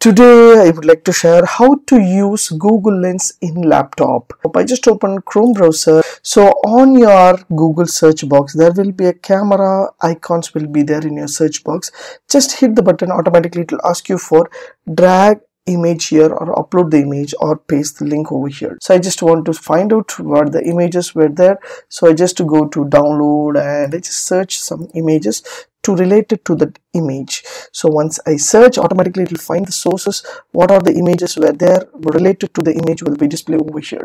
Today I would like to share how to use Google Lens in laptop. I just open Chrome browser. So on your Google search box there will be a camera icons will be there in your search box. Just hit the button automatically it will ask you for drag image here or upload the image or paste the link over here so i just want to find out what the images were there so i just go to download and i just search some images to relate it to the image so once i search automatically it will find the sources what are the images were there related to the image will be displayed over here